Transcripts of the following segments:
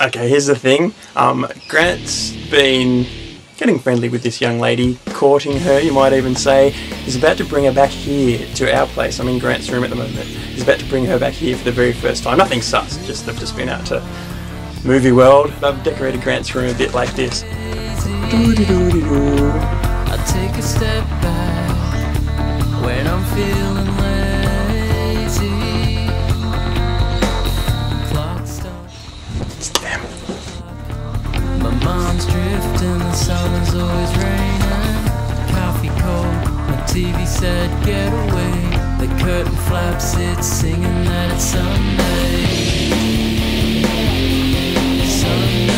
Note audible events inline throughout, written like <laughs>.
Okay, here's the thing. Um, Grant's been getting friendly with this young lady, courting her, you might even say. He's about to bring her back here to our place. I'm in Grant's room at the moment. He's about to bring her back here for the very first time. Nothing sus, just they've just been out to movie world. They've decorated Grant's room a bit like this. I take a step back when I'm feeling lazy. Summer's always raining. Coffee cold, my TV said get away. The curtain flaps, it's singing that it's Sunday. Sunday.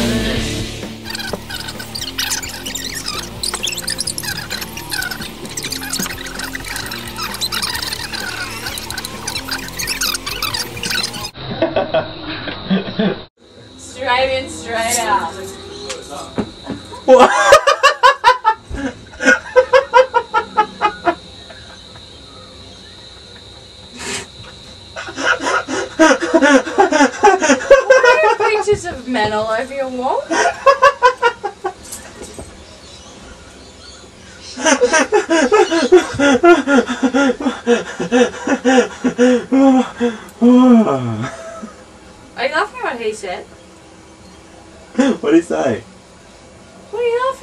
<laughs> Straight in, straight out. What? Why are pictures of men all over your wall? <laughs> Laughing at what he said? what did he say?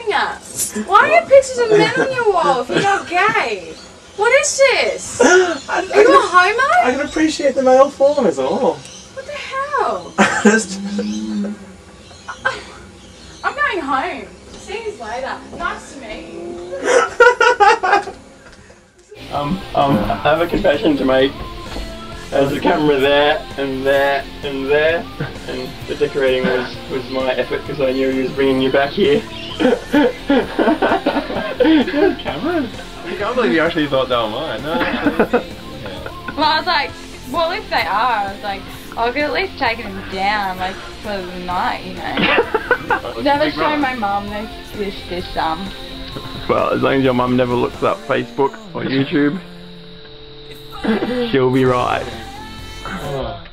What are you? Why are there pictures of men on your wall if you're not gay? What is this? <gasps> I, Are you a homo? I can appreciate the male form is all. What the hell? <laughs> Just- <laughs> I'm going home. See you later. Nice to meet you. <laughs> um, um, I have a confession to make. There's a camera there, and there, and there, and the decorating was, was my effort because I knew he was bringing you back here. Good cameras. I can't believe you actually thought they were mine. No, actually, yeah. Well, I was like, well, if they are, I was like, I could at least take them down, like, for the night, you know. <laughs> Never show my mum this, this, this, um, Well, as long as your mum never looks up Facebook or YouTube, <laughs> she'll be right. Oh.